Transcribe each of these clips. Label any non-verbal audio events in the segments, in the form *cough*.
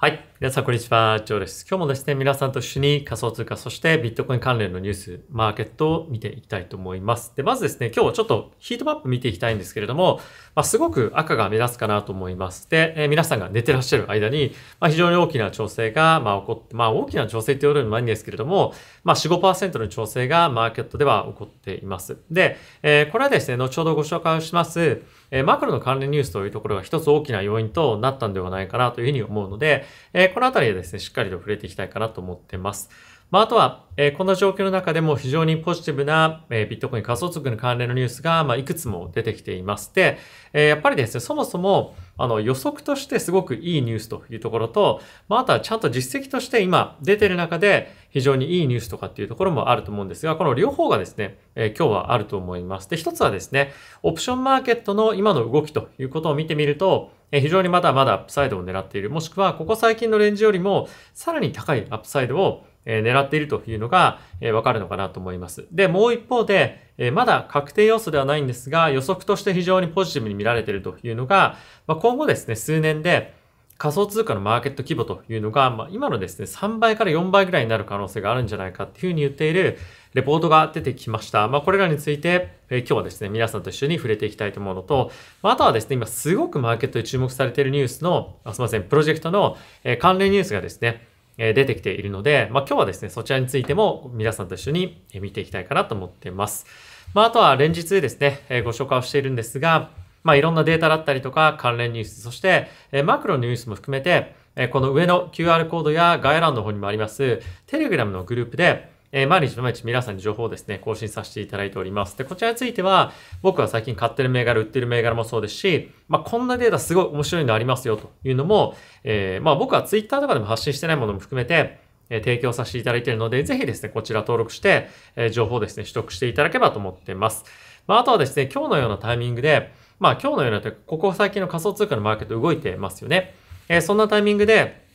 はい。皆さん、こんにちは。ジョーです。今日もですね、皆さんと一緒に仮想通貨、そしてビットコイン関連のニュース、マーケットを見ていきたいと思います。で、まずですね、今日はちょっとヒートマップ見ていきたいんですけれども、まあ、すごく赤が目立つかなと思います。で、えー、皆さんが寝てらっしゃる間に、まあ、非常に大きな調整が、まあ、起こって、まあ、大きな調整って言われるのもないんですけれども、まあ、4、5%の調整がマーケットでは起こっています。で、えー、これはですね、後ほどご紹介をします、えー、マクロの関連ニュースというところが一つ大きな要因となったんではないかなというふうに思うので、えー、このあたりでですね、しっかりと触れていきたいかなと思ってます。まあ、あとは、えー、こんな状況の中でも非常にポジティブな、えー、ビットコイン仮想通貨の関連のニュースが、まあ、いくつも出てきていまして、えー、やっぱりですね、そもそも、あの、予測としてすごくいいニュースというところと、まあ、あとはちゃんと実績として今出てる中で非常にいいニュースとかっていうところもあると思うんですが、この両方がですね、えー、今日はあると思います。で、一つはですね、オプションマーケットの今の動きということを見てみると、え非常にまだまだアップサイドを狙っている。もしくは、ここ最近のレンジよりもさらに高いアップサイドをえ狙っているというのが、えわかるのかなと思います。で、もう一方で、えまだ確定要素ではないんですが、予測として非常にポジティブに見られているというのが、ま今後ですね、数年で仮想通貨のマーケット規模というのが、ま今のですね、3倍から4倍ぐらいになる可能性があるんじゃないかっていうふうに言っているレポートが出てきました。まあ、これらについて、え今日はですね、皆さんと一緒に触れていきたいと思うのと、まあ、とはですね、今すごくマーケットで注目されているニュースの、あすみません、プロジェクトの、え関連ニュースがですね、出てきているので、まあ、今日はですね、そちらについても皆さんと一緒に見ていきたいかなと思っています。まあ、あとは連日ですね、ご紹介をしているんですが、まあ、いろんなデータだったりとか関連ニュース、そして、マクロニュースも含めて、この上の QR コードや概要欄の方にもあります、テレグラムのグループで、えー、毎日毎日皆さんに情報をですね、更新させていただいております。で、こちらについては、僕は最近買ってる銘柄、売ってる銘柄もそうですし、まあ、こんなデータすごい面白いのありますよというのも、えー、まあ、僕は Twitter とかでも発信してないものも含めて、え提供させていただいているので、ぜひですね、こちら登録して、え情報をですね、取得していただければと思っています。まあ、あとはですね、今日のようなタイミングで、まあ、今日のようなというか、ここ最近の仮想通貨のマーケット動いてますよね。えそんなタイミングで、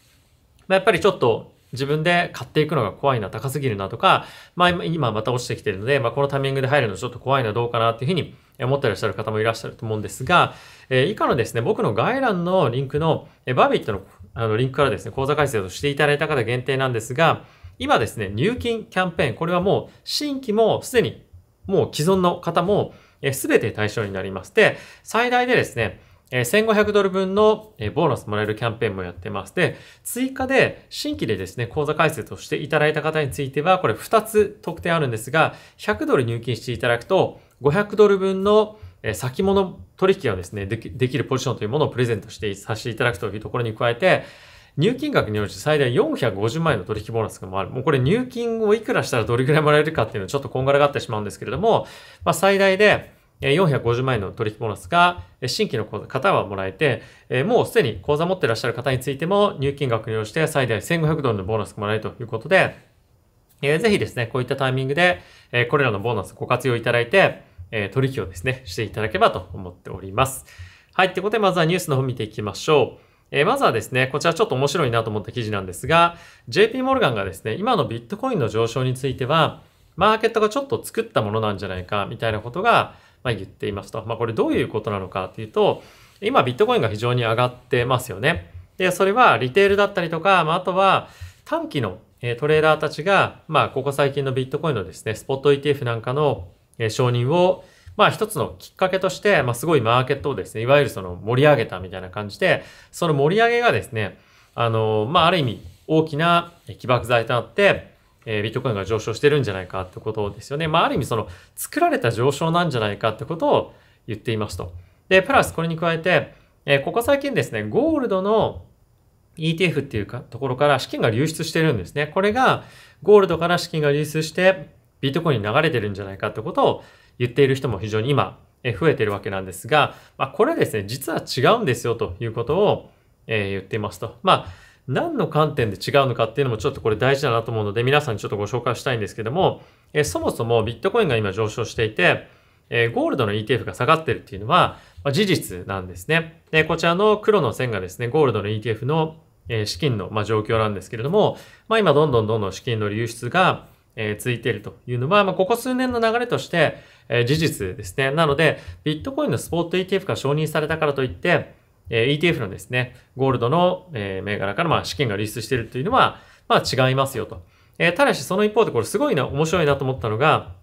まあ、やっぱりちょっと自分で買っていくのが怖いな、高すぎるなとか、まあ今また落ちてきてるので、まあこのタイミングで入るのちょっと怖いな、どうかなっていうふうに思ってらっしゃる方もいらっしゃると思うんですが、えー、以下のですね、僕の概要欄のリンクの、えバービットのあのリンクからですね、講座開設をしていただいた方限定なんですが、今ですね、入金キャンペーン、これはもう新規もすでにもう既存の方もすべて対象になります。で、最大でですね、1500ドル分のボーナスもらえるキャンペーンもやってます。で、追加で新規でですね、口座開設をしていただいた方については、これ2つ特典あるんですが、100ドル入金していただくと、500ドル分の先物取引をですね、できるポジションというものをプレゼントしてさせていただくというところに加えて、入金額に応じて最大450万円の取引ボーナスがもある。もうこれ入金をいくらしたらどれくらいもらえるかっていうのはちょっとこんがらがってしまうんですけれども、まあ最大で450万円の取引ボーナスが新規の方はもらえて、もうすでに口座持っていらっしゃる方についても入金額に応じて最大1500ドルのボーナスがもらえるということで、ぜひですね、こういったタイミングでこれらのボーナスご活用いただいて、取引をですね、していただければと思っております。はい。ということで、まずはニュースの方見ていきましょう。えまずはですね、こちらちょっと面白いなと思った記事なんですが、JP モルガンがですね、今のビットコインの上昇については、マーケットがちょっと作ったものなんじゃないか、みたいなことが、まあ、言っていますと。まあ、これどういうことなのかっていうと、今ビットコインが非常に上がってますよね。で、それはリテールだったりとか、まあ、あとは短期のトレーダーたちが、まあ、ここ最近のビットコインのですね、スポット ETF なんかの承認を、まあ一つのきっかけとして、まあすごいマーケットをですね、いわゆるその盛り上げたみたいな感じで、その盛り上げがですね、あの、まあある意味大きな起爆剤となって、え、ビットコインが上昇してるんじゃないかってことですよね。まあ、ある意味その作られた上昇なんじゃないかってことを言っていますと。で、プラスこれに加えて、え、ここ最近ですね、ゴールドの ETF っていうかところから資金が流出してるんですね。これがゴールドから資金が流出してビットコインに流れてるんじゃないかってことを言っている人も非常に今増えてるわけなんですが、まあ、これですね、実は違うんですよということを、え、言っていますと。まあ何の観点で違うのかっていうのもちょっとこれ大事だなと思うので皆さんにちょっとご紹介したいんですけども、えそもそもビットコインが今上昇していて、えゴールドの ETF が下がってるっていうのは、ま事実なんですね。で、こちらの黒の線がですね、ゴールドの ETF の、え資金の、ま状況なんですけれども、まあ、今どんどんどんどん資金の流出が、え続いているというのは、まあ、ここ数年の流れとして、え事実ですね。なので、ビットコインのスポット ETF が承認されたからといって、え ETF のですね、ゴールドの、え銘柄からまあ資金が流出しているというのは、まあ違いますよと。えただしその一方でこれすごいな、面白いなと思ったのが、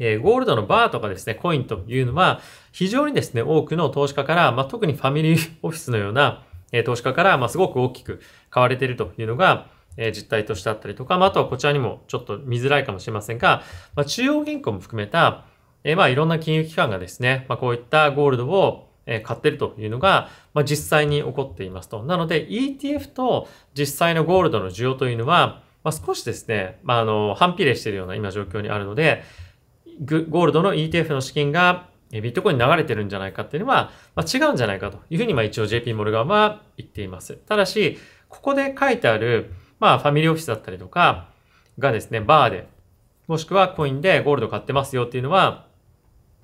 えゴールドのバーとかですね、コインというのは、非常にですね、多くの投資家から、まあ、特にファミリー *laughs* オフィスのような、え投資家から、まあ、すごく大きく買われているというのが、え実態としてあったりとか、まあ、とはこちらにもちょっと見づらいかもしれませんが、まあ、中央銀行も含めた、えまあ、いろんな金融機関がですね、まあ、こういったゴールドをえ買ってるというのが、まあ、実際に起こっていますと。なので ETF と実際のゴールドの需要というのは、まあ、少しですね、まあ、あの、反比例しているような今状況にあるので、ゴールドの ETF の資金がビットコインに流れてるんじゃないかっていうのは、まあ、違うんじゃないかというふうに、まあ、一応 JP モルガンは言っています。ただし、ここで書いてある、まあ、ファミリーオフィスだったりとかがですね、バーで、もしくはコインでゴールド買ってますよっていうのは、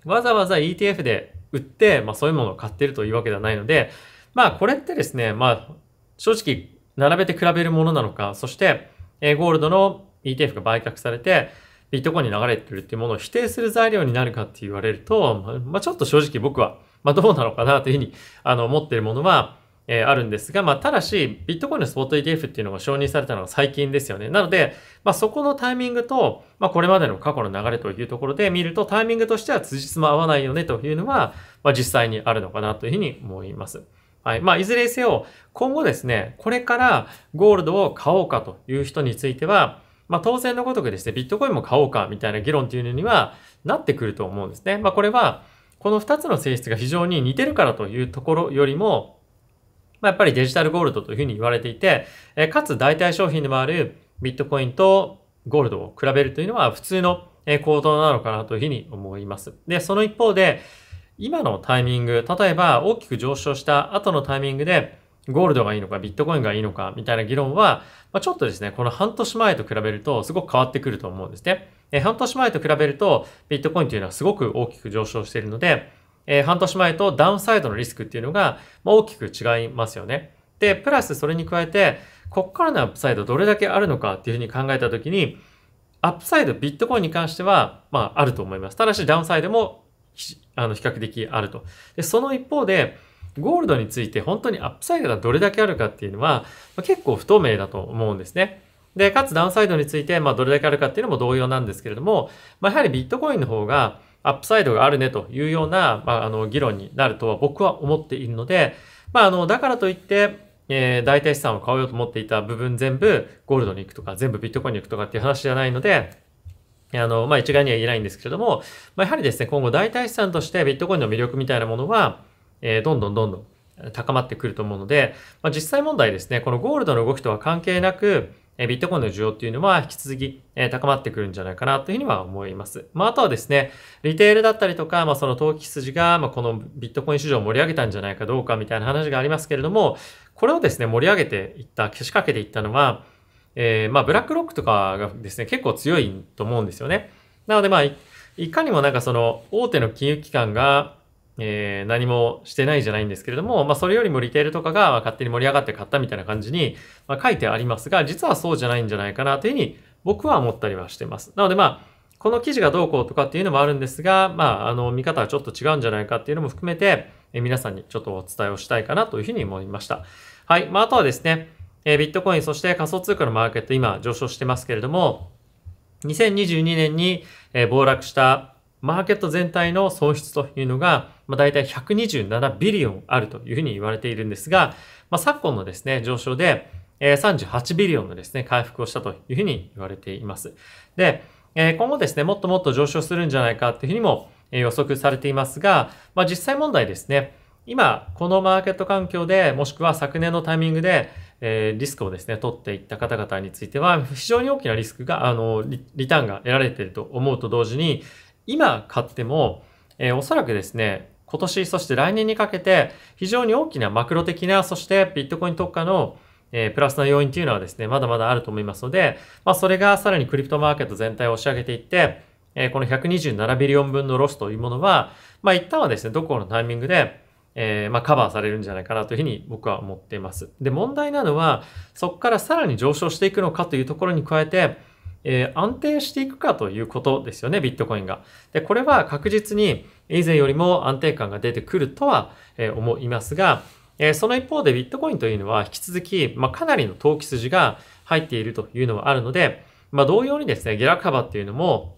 わざわざ ETF で売って、まあそういうものを買ってるというわけではないので、まあこれってですね、まあ正直並べて比べるものなのか、そして、えゴールドの ETF が売却されて、ビットコインに流れてるっていうものを否定する材料になるかって言われると、まあちょっと正直僕は、まあどうなのかなというふうに、あの、思っているものは、えー、あるんですが、まあ、ただし、ビットコインのスポット ETF っていうのが承認されたのが最近ですよね。なので、まあ、そこのタイミングと、まあ、これまでの過去の流れというところで見ると、タイミングとしては辻褄合わないよねというのは、まあ、実際にあるのかなというふうに思います。はい。まあ、いずれにせよ、今後ですね、これからゴールドを買おうかという人については、まあ、当然のごとくですね、ビットコインも買おうかみたいな議論というのにはなってくると思うんですね。まあ、これは、この2つの性質が非常に似てるからというところよりも、まあ、やっぱりデジタルゴールドというふうに言われていて、えかつ代替商品でもあるビットコインとゴールドを比べるというのは普通の行動なのかなというふうに思います。で、その一方で、今のタイミング、例えば大きく上昇した後のタイミングで、ゴールドがいいのか、ビットコインがいいのか、みたいな議論は、まあ、ちょっとですね、この半年前と比べると、すごく変わってくると思うんですね。え半年前と比べると、ビットコインというのはすごく大きく上昇しているので、えー、半年前とダウンサイドのリスクっていうのが、まあ、大きく違いますよね。で、プラスそれに加えて、こっからのアップサイドどれだけあるのかっていうふうに考えたときに、アップサイド、ビットコインに関しては、まあ、あると思います。ただし、ダウンサイドも、あの、比較的あると。で、その一方で、ゴールドについて本当にアップサイドがどれだけあるかっていうのは、まあ、結構不透明だと思うんですね。で、かつダウンサイドについて、まあ、どれだけあるかっていうのも同様なんですけれども、まあ、やはりビットコインの方が、アップサイドがあるねというような、まあ、あの、議論になるとは僕は思っているので、まあ、あの、だからといって、えー、代替資産を買おうと思っていた部分全部ゴールドに行くとか、全部ビットコインに行くとかっていう話じゃないので、あの、まあ、一概には言えないんですけれども、まあ、やはりですね、今後代替資産としてビットコインの魅力みたいなものは、えー、どんどんどんどん高まってくると思うので、まあ、実際問題ですね、このゴールドの動きとは関係なく、えビットコインの需要っていうのは引き続き、え高まってくるんじゃないかなというふうには思います。まあ、あとはですね、リテールだったりとか、まあ、その投機筋が、まあ、このビットコイン市場を盛り上げたんじゃないかどうかみたいな話がありますけれども、これをですね、盛り上げていった、けしかけていったのは、えー、まあ、ブラックロックとかがですね、結構強いと思うんですよね。なので、まあ、いかにもなんかその、大手の金融機関が、えー、何もしてないじゃないんですけれども、まあ、それよりもリテールとかが勝手に盛り上がって買ったみたいな感じに、まあ、書いてありますが、実はそうじゃないんじゃないかなというふうに僕は思ったりはしてます。なのでまあ、この記事がどうこうとかっていうのもあるんですが、まあ、あの、見方はちょっと違うんじゃないかっていうのも含めて、え皆さんにちょっとお伝えをしたいかなというふうに思いました。はい。まあ、あとはですね、えビットコイン、そして仮想通貨のマーケット今上昇してますけれども、2022年に、え暴落したマーケット全体の損失というのが、まあ、大体127ビリオンあるというふうに言われているんですが、まあ、昨今のですね、上昇で、えー、38ビリオンのですね、回復をしたというふうに言われています。で、えー、今後ですね、もっともっと上昇するんじゃないかというふうにも予測されていますが、まあ、実際問題ですね、今、このマーケット環境で、もしくは昨年のタイミングで、えー、リスクをですね、取っていった方々については、非常に大きなリスクが、あの、リターンが得られていると思うと同時に、今買っても、えー、おそらくですね、今年、そして来年にかけて、非常に大きなマクロ的な、そしてビットコイン特化の、えー、プラスの要因というのはですね、まだまだあると思いますので、まあ、それがさらにクリプトマーケット全体を押し上げていって、えー、この127ビリオン分のロスというものは、まあ、一旦はですね、どこのタイミングで、えー、まあ、カバーされるんじゃないかなというふうに僕は思っています。で、問題なのは、そこからさらに上昇していくのかというところに加えて、えー、安定していくかということですよね、ビットコインが。で、これは確実に以前よりも安定感が出てくるとは、え思いますが、えその一方でビットコインというのは引き続き、まあ、かなりの投機筋が入っているというのはあるので、まあ、同様にですね、下落幅っていうのも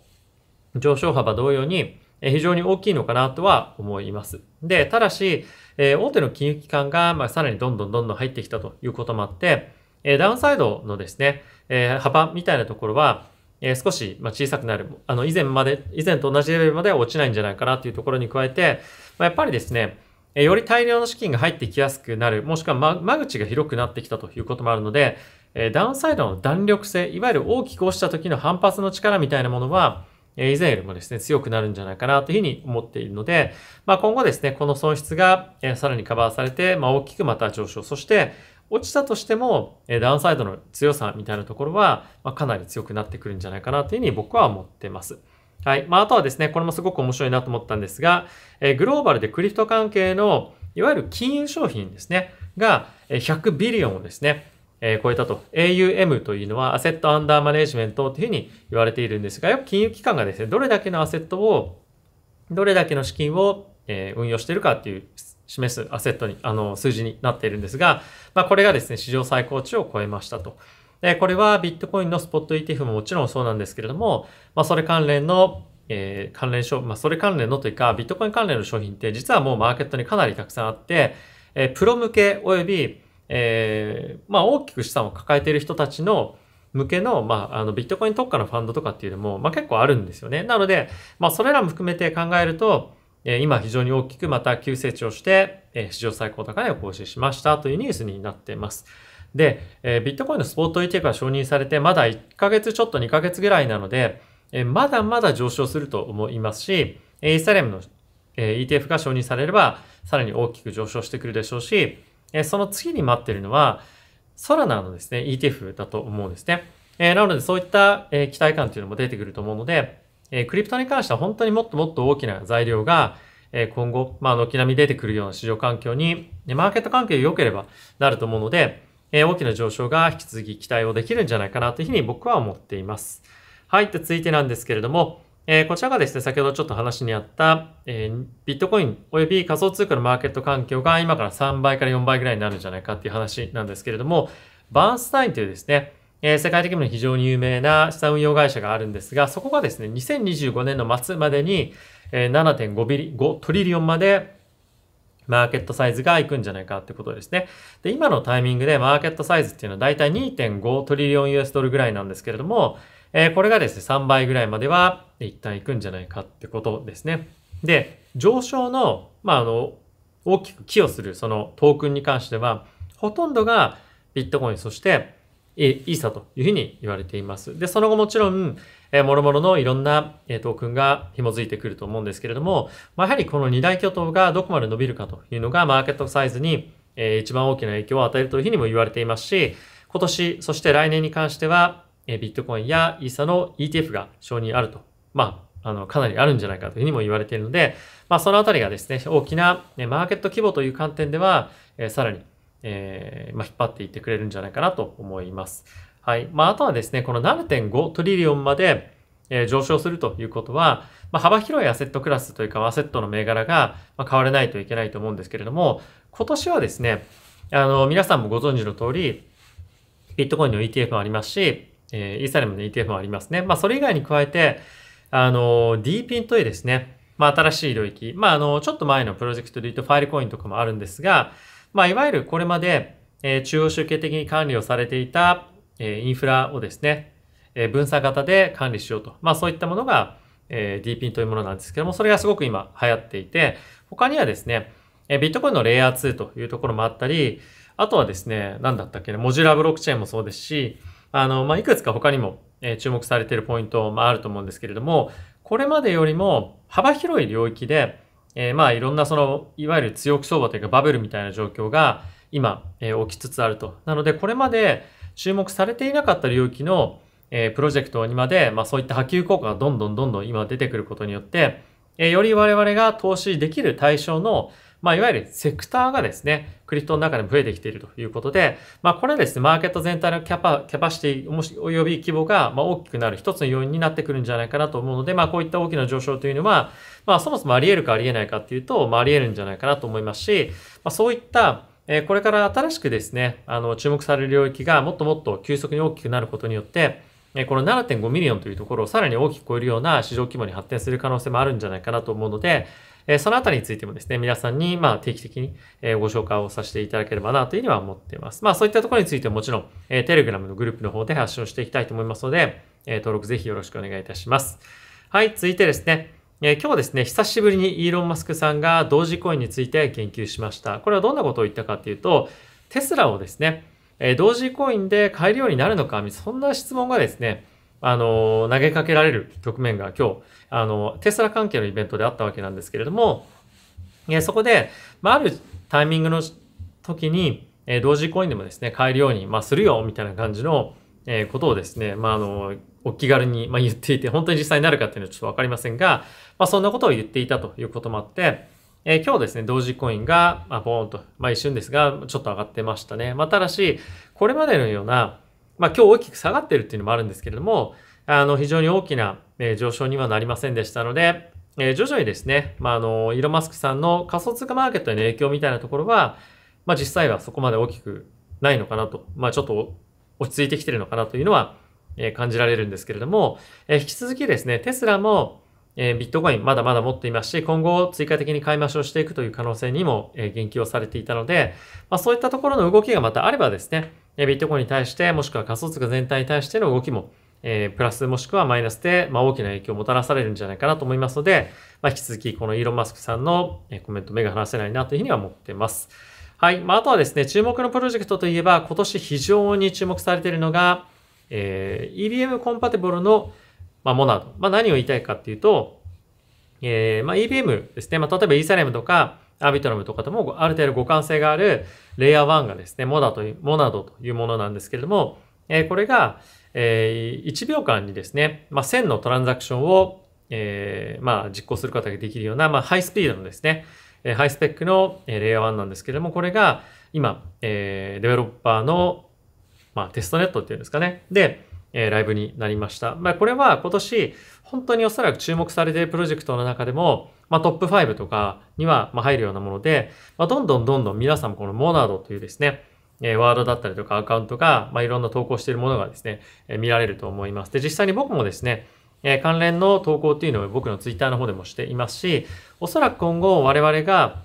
上昇幅同様に非常に大きいのかなとは思います。で、ただし、え大手の金融機関が、まあ、さらにどんどんどんどん入ってきたということもあって、えダウンサイドのですね、え幅みたいなところは、え少し、ま小さくなる。あの、以前まで、以前と同じレベルまでは落ちないんじゃないかなというところに加えて、まやっぱりですね、えより大量の資金が入ってきやすくなる、もしくは間口が広くなってきたということもあるので、えダウンサイドの弾力性、いわゆる大きく押した時の反発の力みたいなものは、え以前よりもですね、強くなるんじゃないかなというふうに思っているので、まあ、今後ですね、この損失がえさらにカバーされて、まあ、大きくまた上昇、そして落ちたとしても、えダウンサイドの強さみたいなところは、まあ、かなり強くなってくるんじゃないかなというふうに僕は思ってます。はい。まあ、あとはですね、これもすごく面白いなと思ったんですが、えグローバルでクリプト関係の、いわゆる金融商品ですね、が100ビリオンをですね、え、超えたと。AUM というのはアセットアンダーマネジメントというふうに言われているんですが、よく金融機関がですね、どれだけのアセットを、どれだけの資金を、え、運用しているかっていう示すアセットに、あの、数字になっているんですが、まあ、これがですね、史上最高値を超えましたと。で、これはビットコインのスポット ETF ももちろんそうなんですけれども、まあ、それ関連のえー、関連商、まあ、それ関連のというか、ビットコイン関連の商品って実はもうマーケットにかなりたくさんあって、えー、プロ向け及び、えー、まあ大きく資産を抱えている人たちの向けの、まあ、あの、ビットコイン特化のファンドとかっていうのも、まあ結構あるんですよね。なので、まあそれらも含めて考えると、今非常に大きくまた急成長して、史上最高高値を更新しましたというニュースになっています。で、ビットコインのスポット ETF が承認されてまだ1ヶ月ちょっと2ヶ月ぐらいなので、まだまだ上昇すると思いますし、イーサレムの、ETF が承認されればさらに大きく上昇してくるでしょうし、その次に待ってるのは、ソラナのですね、ETF だと思うんですね。なのでそういった、期待感というのも出てくると思うので、えクリプトに関しては本当にもっともっと大きな材料が、え今後、まあ、軒並み出てくるような市場環境に、マーケット環境が良ければなると思うので、え大きな上昇が引き続き期待をできるんじゃないかなというふうに僕は思っています。はい。で、続いてなんですけれども、え、こちらがですね、先ほどちょっと話にあった、え、ビットコイン及び仮想通貨のマーケット環境が今から3倍から4倍ぐらいになるんじゃないかっていう話なんですけれども、バーンスタインというですね、えー、世界的にも非常に有名な資産運用会社があるんですが、そこがですね、2025年の末までに、えー、7.5ビリ、5トリリオンまでマーケットサイズが行くんじゃないかってことですね。で、今のタイミングでマーケットサイズっていうのはだいたい2.5トリリオン US ドルぐらいなんですけれども、えー、これがですね、3倍ぐらいまでは一旦行くんじゃないかってことですね。で、上昇の、まあ、あの、大きく寄与するそのトークンに関しては、ほとんどがビットコイン、そしてイーサというふうに言われています。で、その後もちろん、えー、諸々のいろんな、えー、トークンが紐づいてくると思うんですけれども、まあ、やはりこの二大巨頭がどこまで伸びるかというのがマーケットサイズに、えー、一番大きな影響を与えるというふうにも言われていますし、今年、そして来年に関しては、えビットコインやイーサの ETF が承認あると。まあ、あの、かなりあるんじゃないかというふうにも言われているので、まあ、そのあたりがですね、大きなマーケット規模という観点では、えさらに、えー、まあ、引っ張っていってくれるんじゃないかなと思います。はい。まあ、あとはですね、この7.5トリリオンまで、え上昇するということは、まあ、幅広いアセットクラスというか、アセットの銘柄が、ま買われないといけないと思うんですけれども、今年はですね、あの、皆さんもご存知の通り、ビットコインの ETF もありますし、えー、イーサレムの ETF もありますね。まあ、それ以外に加えて、あの、D ピンというですね、まあ、新しい領域、まあ、あの、ちょっと前のプロジェクトで言うとファイルコインとかもあるんですが、まあ、いわゆるこれまで、えー、中央集計的に管理をされていた、え、インフラをですね、えー、分散型で管理しようと。まあ、そういったものが、えー、D ピンというものなんですけども、それがすごく今流行っていて、他にはですね、え、ビットコインのレイヤー2というところもあったり、あとはですね、何だったっけね、モジュラーブロックチェーンもそうですし、あの、まあ、いくつか他にも、え注目されているポイント、まあ、あると思うんですけれども、これまでよりも幅広い領域で、えー、まあ、いろんなその、いわゆる強く相場というかバブルみたいな状況が今、えー、起きつつあると。なので、これまで注目されていなかった領域の、えー、プロジェクトにまで、まあ、そういった波及効果がどんどんどんどん今出てくることによって、えより我々が投資できる対象の、まあ、いわゆるセクターがですね、クリプトの中でも増えてきているということで、まあ、これはですね、マーケット全体のキャパ、キャパシティ、もし、および規模が、ま大きくなる一つの要因になってくるんじゃないかなと思うので、まあ、こういった大きな上昇というのは、まあ、そもそもあり得るかあり得ないかっていうと、まあ、あり得るんじゃないかなと思いますし、まあ、そういった、えこれから新しくですね、あの、注目される領域がもっともっと急速に大きくなることによって、この7.5 million というところをさらに大きく超えるような市場規模に発展する可能性もあるんじゃないかなと思うので、えそのあたりについてもですね、皆さんに、まあ、定期的に、えご紹介をさせていただければなというふうには思っています。まあ、そういったところについてはもちろん、えテレグラムのグループの方で発信をしていきたいと思いますので、え登録ぜひよろしくお願いいたします。はい、続いてですね、え今日ですね、久しぶりにイーロン・マスクさんが同時コインについて言及しました。これはどんなことを言ったかっていうと、テスラをですね、え同時コインで買えるようになるのか、そんな質問がですね、あの、投げかけられる局面が今日、あの、テスラ関係のイベントであったわけなんですけれども、えそこで、まあ、あるタイミングの時に、え同時コインでもですね、買えるように、まあ、するよ、みたいな感じの、えことをですね、まあ、あの、お気軽に、ま言っていて、本当に実際になるかっていうのはちょっとわかりませんが、まあ、そんなことを言っていたということもあって、え、今日ですね、同時コインが、まあ、ボーンと、まあ、一瞬ですが、ちょっと上がってましたね。まあ、ただし、これまでのような、まあ、今日大きく下がってるっていうのもあるんですけれども、あの、非常に大きな、え、上昇にはなりませんでしたので、え、徐々にですね、まあ、あの、イーロン・マスクさんの仮想通貨マーケットへの影響みたいなところは、まあ、実際はそこまで大きくないのかなと、まあ、ちょっと落ち着いてきてるのかなというのは、え感じられるんですけれども、え引き続きですね、テスラも、えビットコインまだまだ持っていますし、今後追加的に買い増しをしていくという可能性にも、え言及をされていたので、まあ、そういったところの動きがまたあればですね、ビットコインに対して、もしくは仮想通貨全体に対しての動きも、えプラスもしくはマイナスで、まあ、大きな影響をもたらされるんじゃないかなと思いますので、まあ、引き続きこのイーロン・マスクさんのコメント目が離せないなというふうには思っています。はい。まあ、あとはですね、注目のプロジェクトといえば、今年非常に注目されているのが、えー、EBM コンパティブルの、まあ、モナード。まあ、何を言いたいかっていうと、えー、まあ、EBM ですね。まあ、例えばイーサレムとか、アビトラムとかともある程度互換性があるレイヤー1がですね、モナという、モナドというものなんですけれども、えー、これが、えー、1秒間にですね、まあ、1000のトランザクションを、えー、まあ、実行することができるような、まあ、ハイスピードのですね、え、ハイスペックの、え、レイヤー1なんですけれども、これが今、えー、デベロッパーのまあ、テストネットっていうんですかね。で、え、ライブになりました。まあ、これは今年、本当におそらく注目されているプロジェクトの中でも、まあ、トップ5とかには、ま入るようなもので、まあ、どんどんどんどん皆さんもこのモナードというですね、え、ワードだったりとかアカウントが、ま、いろんな投稿しているものがですね、え、見られると思います。で、実際に僕もですね、え、関連の投稿っていうのを僕のツイッターの方でもしていますし、おそらく今後我々が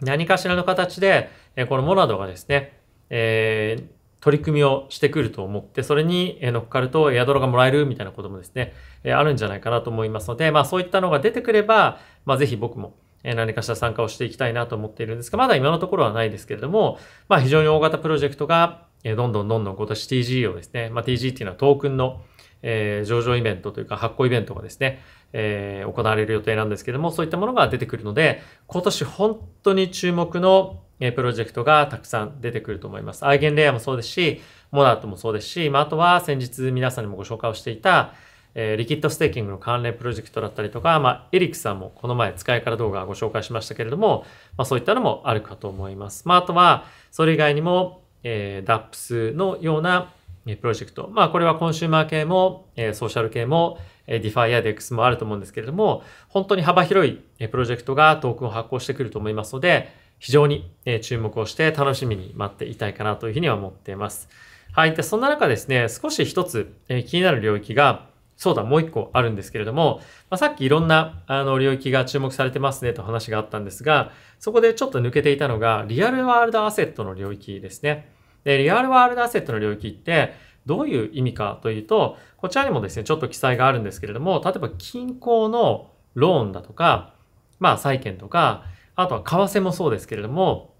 何かしらの形で、え、このモナドがですね、えー、取り組みをしてくると思って、それに乗っかるとエアドロがもらえるみたいなこともですね、あるんじゃないかなと思いますので、まあそういったのが出てくれば、まあぜひ僕も何かしら参加をしていきたいなと思っているんですが、まだ今のところはないですけれども、まあ非常に大型プロジェクトがどんどんどんどん今年 TG をですね、まあ TG っていうのはトークンのえ、上場イベントというか発行イベントがですね、え、行われる予定なんですけども、そういったものが出てくるので、今年本当に注目のプロジェクトがたくさん出てくると思います。アイゲンレイヤーもそうですし、モナドもそうですし、まあ、あとは先日皆さんにもご紹介をしていた、えー、リキッドステーキングの関連プロジェクトだったりとか、まあ、エリックさんもこの前使い方動画をご紹介しましたけれども、まあ、そういったのもあるかと思います。まあ、あとは、それ以外にも、えー、 DApps のようなプロジェクト。まあ、これはコンシューマー系も、えソーシャル系も、え DeFi や DEX もあると思うんですけれども、本当に幅広いプロジェクトがトークンを発行してくると思いますので、非常に注目をして楽しみに待っていたいかなというふうには思っています。はい。で、そんな中ですね、少し一つ気になる領域が、そうだ、もう一個あるんですけれども、まあ、さっきいろんなあの領域が注目されてますねと話があったんですが、そこでちょっと抜けていたのが、リアルワールドアセットの領域ですね。で、リアルワールドアセットの領域って、どういう意味かというと、こちらにもですね、ちょっと記載があるんですけれども、例えば銀行のローンだとか、まあ債券とか、あとは為替もそうですけれども、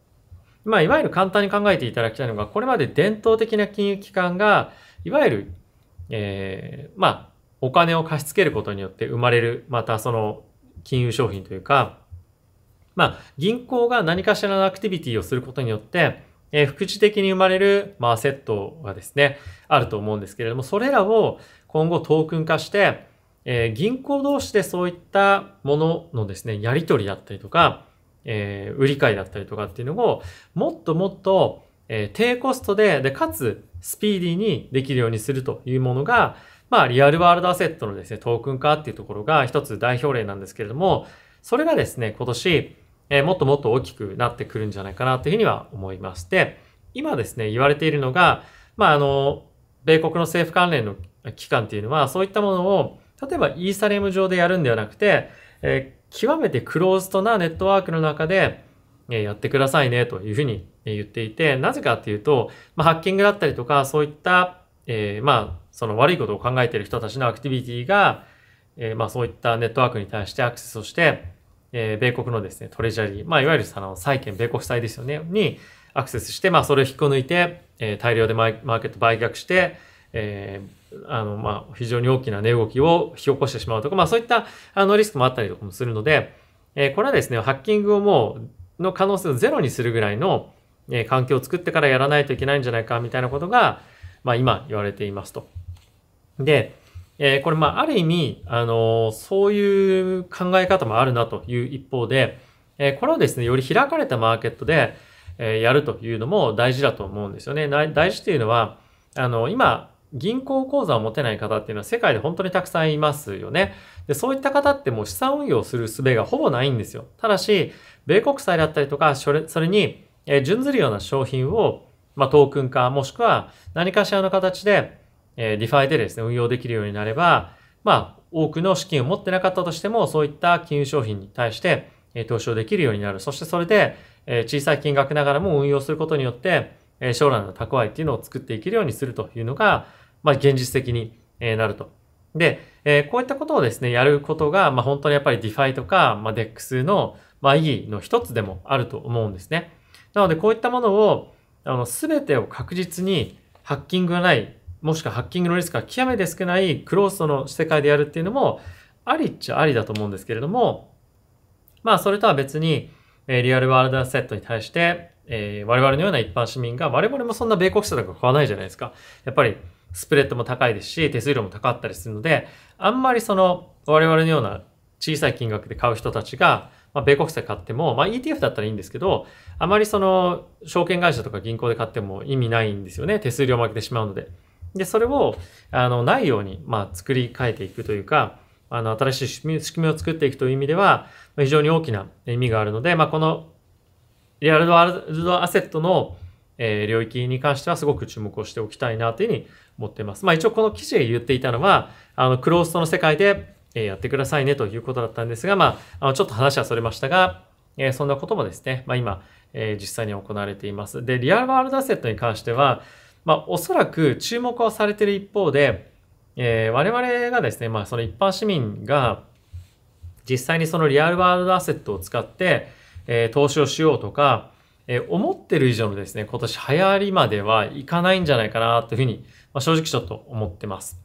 まあ、いわゆる簡単に考えていただきたいのが、これまで伝統的な金融機関が、いわゆる、えー、まあ、お金を貸し付けることによって生まれる、またその金融商品というか、まあ、銀行が何かしらのアクティビティをすることによって、えー、副次的に生まれる、まあ、セットがですね、あると思うんですけれども、それらを今後トークン化して、えー、銀行同士でそういったもののですね、やり取りだったりとか、えー、売り買いだったりとかっていうのを、もっともっと、えー、低コストで、で、かつ、スピーディーにできるようにするというものが、まあ、リアルワールドアセットのですね、トークン化っていうところが一つ代表例なんですけれども、それがですね、今年、えー、もっともっと大きくなってくるんじゃないかなというふうには思います。で、今ですね、言われているのが、まあ、あの、米国の政府関連の機関っていうのは、そういったものを、例えばイーサリアム上でやるんではなくて、えー、極めてクローズドなネットワークの中で、えやってくださいねというふうに言っていて、なぜかっていうと、まあ、ハッキングだったりとか、そういった、えー、まあ、その悪いことを考えている人たちのアクティビティが、えー、まあ、そういったネットワークに対してアクセスをして、えー、米国のですね、トレジャリー、まあ、いわゆるその債券、米国債ですよね、にアクセスして、まあ、それを引っこ抜いて、え、大量でマーケット売却して、えー、あの、まあ、非常に大きな値動きを引き起こしてしまうとか、まあ、そういった、あの、リスクもあったりとかもするので、えー、これはですね、ハッキングをもう、の可能性をゼロにするぐらいの、えー、環境を作ってからやらないといけないんじゃないか、みたいなことが、まあ、今言われていますと。で、えー、これ、まあ、ある意味、あの、そういう考え方もあるなという一方で、え、これをですね、より開かれたマーケットで、えやるというのも大事だと思うんですよね。大事というのは、あの、今、銀行口座を持てない方っていうのは世界で本当にたくさんいますよね。で、そういった方ってもう資産運用する術がほぼないんですよ。ただし、米国債だったりとか、それそれに、え準ずるような商品を、まあ、トークン化、もしくは何かしらの形で、えー、 DeFi でですね、運用できるようになれば、まあ、多くの資金を持ってなかったとしても、そういった金融商品に対して、え投資をできるようになる。そしてそれで、え小さい金額ながらも運用することによって、え将来の蓄えっていうのを作っていけるようにするというのが、まあ、現実的になると。で、えこういったことをですね、やることが、まあ、本当にやっぱり DeFi とか、まあ、DEX の、まあ、意義の一つでもあると思うんですね。なので、こういったものを、あの、すべてを確実にハッキングがない、もしくはハッキングのリスクが極めて少ないクローストの世界でやるっていうのも、ありっちゃありだと思うんですけれども、まあ、それとは別に、えリアルワールドアセットに対して、え、我々のような一般市民が、我々もそんな米国債とか買わないじゃないですか。やっぱり、スプレッドも高いですし、手数料も高かったりするので、あんまりその、我々のような小さい金額で買う人たちが、まあ、米国債買っても、まあ、ETF だったらいいんですけど、あまりその、証券会社とか銀行で買っても意味ないんですよね。手数料負けてしまうので。で、それを、あの、ないように、まあ、作り変えていくというか、あの、新しい仕組みを作っていくという意味では、非常に大きな意味があるので、まあ、この、リアルドアセットの、えー、領域に関してはすごく注目をしておきたいなというふうに思ってます。まあ、一応この記事で言っていたのは、あの、クローストの世界で、やってくださいねということだったんですが、まあ、あのちょっと話はそれましたが、え、そんなこともですね、まあ、今、え、実際に行われています。で、リアルワールドアセットに関しては、まあ、おそらく注目はされている一方で、えー、我々がですね、まあ、その一般市民が実際にそのリアルワールドアセットを使って、えー、投資をしようとか、えー、思ってる以上のですね、今年流行りまではいかないんじゃないかなというふうに、まあ、正直ちょっと思ってます。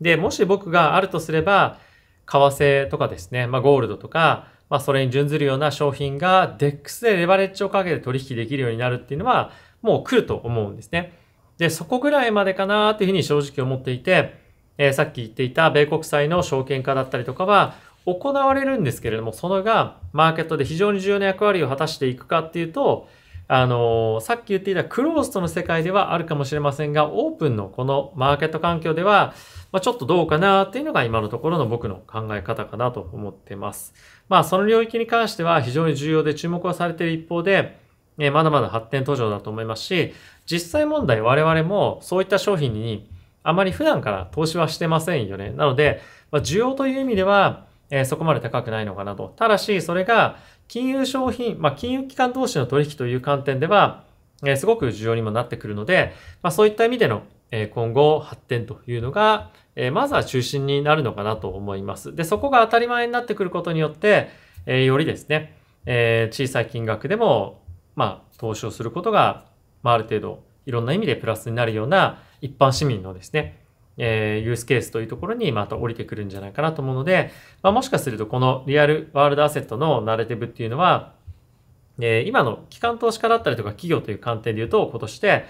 で、もし僕があるとすれば、為替とかですね、まあ、ゴールドとか、まあ、それに準ずるような商品が DEX でレバレッジをかけて取引できるようになるっていうのは、もう来ると思うんですね。で、そこぐらいまでかなというふうに正直思っていて、えー、さっき言っていた米国債の証券化だったりとかは行われるんですけれども、そのがマーケットで非常に重要な役割を果たしていくかっていうと、あの、さっき言っていたクローズとの世界ではあるかもしれませんが、オープンのこのマーケット環境では、まあ、ちょっとどうかなっていうのが今のところの僕の考え方かなと思ってます。まあ、その領域に関しては非常に重要で注目はされている一方で、えー、まだまだ発展途上だと思いますし、実際問題我々もそういった商品にあまり普段から投資はしてませんよね。なので、まあ、需要という意味では、えー、そこまで高くないのかなと。ただし、それが金融商品、まあ、金融機関投資の取引という観点では、えー、すごく重要にもなってくるので、まあ、そういった意味での、えー、今後発展というのが、えー、まずは中心になるのかなと思います。で、そこが当たり前になってくることによって、え、よりですね、え、小さい金額でも、まあ、投資をすることが、まあ、ある程度、いろんな意味でプラスになるような、一般市民のですね、えー、ユースケースというところにまた降りてくるんじゃないかなと思うので、まあ、もしかするとこのリアルワールドアセットのナレティブっていうのは、えー、今の機関投資家だったりとか企業という観点で言うと、今年で、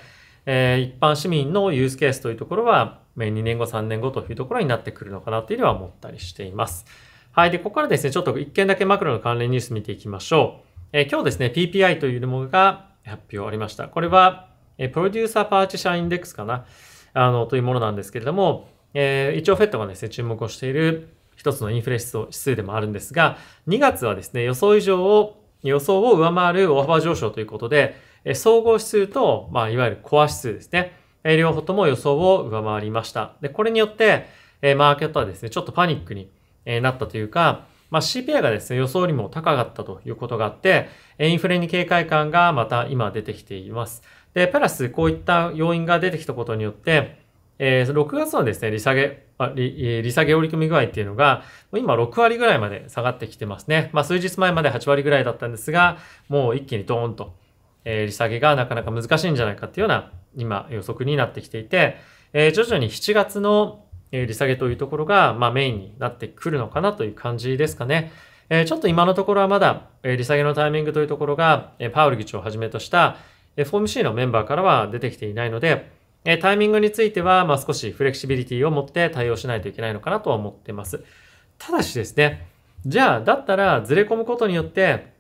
えー、一般市民のユースケースというところは、2年後、3年後というところになってくるのかなというのは思ったりしています。はい。で、ここからですね、ちょっと一件だけマクロの関連ニュース見ていきましょう。えー、今日ですね、PPI というものが発表ありました。これは、え Producer Purchaser Index かな。あの、というものなんですけれども、えー、一応 FED がですね、注目をしている一つのインフレ指数でもあるんですが、2月はですね、予想以上を予想を上回る大幅上昇ということで、総合指数と、まあ、いわゆるコア指数ですね。両方とも予想を上回りました。で、これによって、マーケットはですね、ちょっとパニックになったというか、まあ、CPI がですね、予想よりも高かったということがあって、インフレに警戒感がまた今出てきています。で、プラスこういった要因が出てきたことによって、えー、6月のですね、利下げ、利利下げ織り込み具合っていうのが、今6割ぐらいまで下がってきてますね。まあ数日前まで8割ぐらいだったんですが、もう一気にドーンと、えー、利下げがなかなか難しいんじゃないかっていうような今予測になってきていて、えー、徐々に7月の利下げというところが、まあ、メインになってくるのかなという感じですかね。えー、ちょっと今のところはまだ、えー、利下げのタイミングというところが、えー、パウル議長をはじめとした FOMC のメンバーからは出てきていないので、え、タイミングについては、まあ、少しフレキシビリティを持って対応しないといけないのかなとは思っています。ただしですね、じゃあ、だったらずれ込むことによって、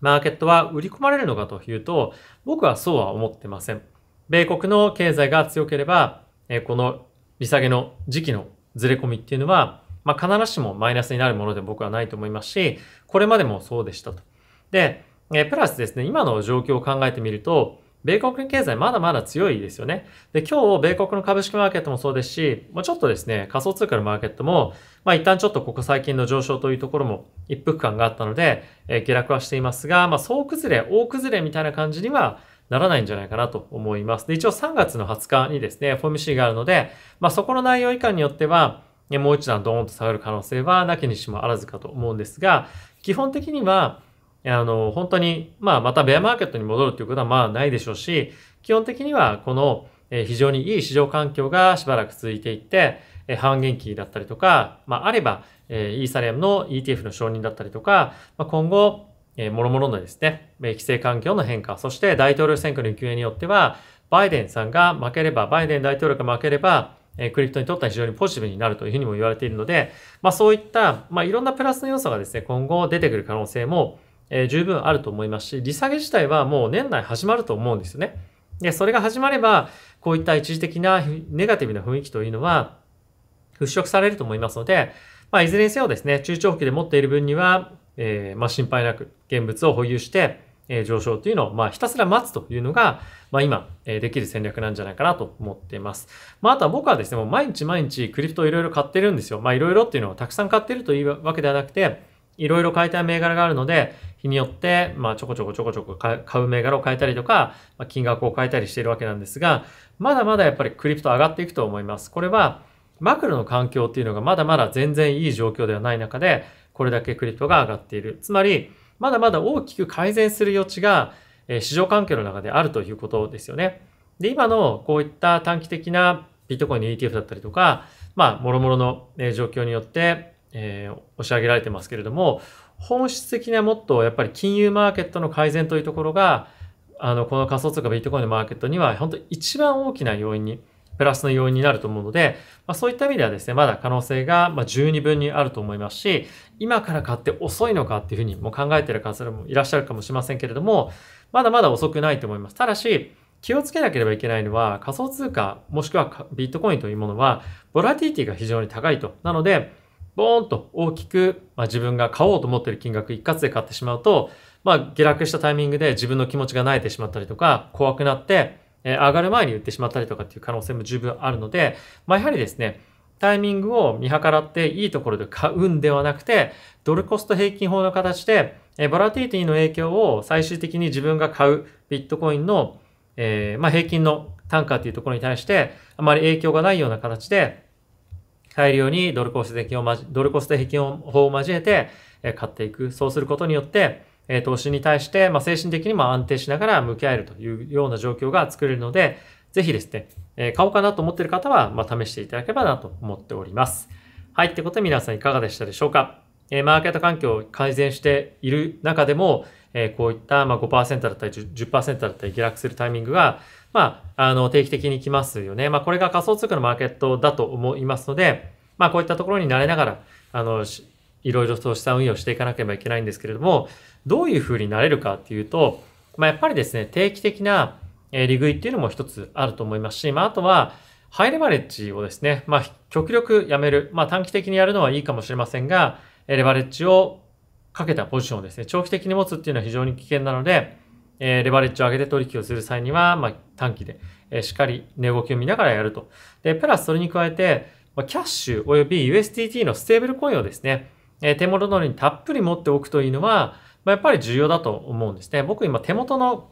マーケットは売り込まれるのかというと、僕はそうは思ってません。米国の経済が強ければ、え、この利下げの時期のずれ込みっていうのは、まあ、必ずしもマイナスになるもので僕はないと思いますし、これまでもそうでしたと。で、えプラスですね、今の状況を考えてみると、米国経済まだまだ強いですよね。で、今日、米国の株式マーケットもそうですし、まあ、ちょっとですね、仮想通貨のマーケットも、まあ一旦ちょっとここ最近の上昇というところも一服感があったので、えー、下落はしていますが、まあ総崩れ、大崩れみたいな感じにはならないんじゃないかなと思います。で、一応3月の20日にですね、FOMC があるので、まあそこの内容以下によっては、もう一段ドーンと下がる可能性はなきにしもあらずかと思うんですが、基本的には、あの、本当に、まあまたベアマーケットに戻るということはまあないでしょうし、基本的にはこの非常にいい市場環境がしばらく続いていって、半減期だったりとか、まああれば、イーサリアムの ETF の承認だったりとか、まあ今後、えー、もろもろのですね、規制環境の変化、そして大統領選挙の行方によっては、バイデンさんが負ければ、バイデン大統領が負ければ、え、クリプトにとっては非常にポジティブになるというふうにも言われているので、まあそういった、まあいろんなプラスの要素がですね、今後出てくる可能性も、えー、十分あると思いますし、利下げ自体はもう年内始まると思うんですよね。で、それが始まれば、こういった一時的なネガティブな雰囲気というのは、払拭されると思いますので、まあいずれにせよですね、中長期で持っている分には、えー、まあ、心配なく現物を保有して、え、上昇というのを、まあ、ひたすら待つというのが、まあ、今、え、できる戦略なんじゃないかなと思っています。まあ、あとは僕はですね、もう毎日毎日クリプトをいろいろ買ってるんですよ。まあ、いろいろっていうのはたくさん買ってるというわけではなくて、いろいろ買いたい銘柄があるので、日によって、まあ、ちょこちょこちょこちょこ買う銘柄を変えたりとか、まあ、金額を変えたりしているわけなんですが、まだまだやっぱりクリプト上がっていくと思います。これは、マクロの環境っていうのがまだまだ全然いい状況ではない中で、これだけクリプトが上がっている。つまり、まだまだ大きく改善する余地が、え市場環境の中であるということですよね。で、今のこういった短期的なビットコインの ETF だったりとか、まあ、もろもろの状況によって、えー、押し上げられてますけれども、本質的なもっとやっぱり金融マーケットの改善というところが、あの、この仮想通貨ビットコインのマーケットには本当一番大きな要因にプラスの要因になると思うので、まあ、そういった意味ではですね、まだ可能性が十二分にあると思いますし、今から買って遅いのかっていうふうにも考えている方もいらっしゃるかもしれませんけれども、まだまだ遅くないと思います。ただし、気をつけなければいけないのは仮想通貨もしくはビットコインというものはボラティティが非常に高いと。なので、ボーンと大きく、まあ、自分が買おうと思っている金額一括で買ってしまうと、まあ、下落したタイミングで自分の気持ちが萎えてしまったりとか、怖くなって、え上がる前に売ってしまったりとかっていう可能性も十分あるので、まあ、やはりですね、タイミングを見計らっていいところで買うんではなくて、ドルコスト平均法の形で、えボラティティの影響を最終的に自分が買うビットコインの、えー、まあ、平均の単価っていうところに対して、あまり影響がないような形で、買えるようにドルコスト平均を、ドルコスト平均法を交えてえ買っていく。そうすることによって、え投資に対して、まあ、精神的にも安定しながら向き合えるというような状況が作れるので、ぜひですね、え買おうかなと思っている方は、まあ、試していただければなと思っております。はい。ってことで皆さんいかがでしたでしょうか？えマーケット環境を改善している中でも、えこういったまあ5%だったり10%だったり下落するタイミングが、まあ、あの、定期的に来ますよね。まあ、これが仮想通貨のマーケットだと思いますので、まあ、こういったところに慣れながら、あの、いろいろとした運用していかなければいけないんですけれども、どういうふうになれるかっていうと、まあ、やっぱりですね、定期的な利食いっていうのも一つあると思いますし、まあ、あとは、ハイレバレッジをですね、まあ、極力やめる。まあ、短期的にやるのはいいかもしれませんが、レバレッジをかけたポジションをですね、長期的に持つっていうのは非常に危険なので、えー、レバレッジを上げて取引をする際には、まあ、短期で、えー、しっかり値動きを見ながらやると。で、プラスそれに加えて、まあ、キャッシュ及び USDT のステーブルコインをですね、えー、手元のにたっぷり持っておくというのは、まあ、やっぱり重要だと思うんですね。僕今手元の、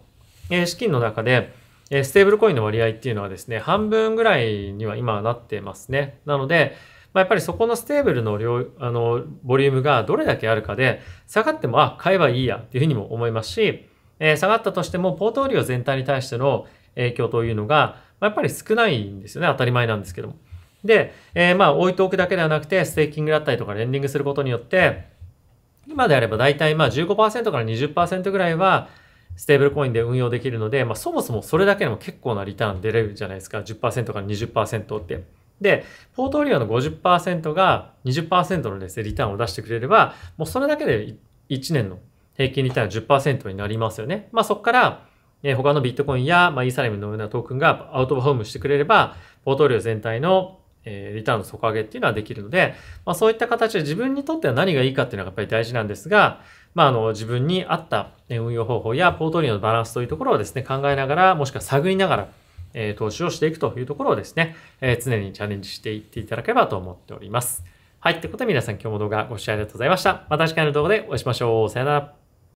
え資金の中で、えステーブルコインの割合っていうのはですね、半分ぐらいには今なってますね。なので、まあ、やっぱりそこのステーブルの量、あの、ボリュームがどれだけあるかで、下がっても、あ、買えばいいやっていうふうにも思いますし、えー、下がったとしても、ポートフォリオ全体に対しての影響というのが、まあ、やっぱり少ないんですよね。当たり前なんですけども。で、えー、まあ、置いておくだけではなくて、ステーキングだったりとか、レンディングすることによって、今であれば大体まあ15%から20%ぐらいは、ステーブルコインで運用できるので、まあ、そもそもそれだけでも結構なリターン出れるじゃないですか。10%から20%って。で、ポートフォリオの50%が20%のですね、リターンを出してくれれば、もうそれだけで1年の平均リターン10%になりますよね。まあそこから、え他のビットコインや、まあ、イーサリムのようなトークンがアウトパフォームしてくれれば、ポートフォリオ全体のえリターンの底上げっていうのはできるので、まあ、そういった形で自分にとっては何がいいかっていうのがやっぱり大事なんですが、まあ、あの、自分に合った運用方法やポートフォリオのバランスというところをですね、考えながら、もしくは探りながら、え投資をしていくというところをですね、え常にチャレンジしていっていただければと思っております。はい。ということで皆さん今日も動画ご視聴ありがとうございました。また次回の動画でお会いしましょう。さよなら。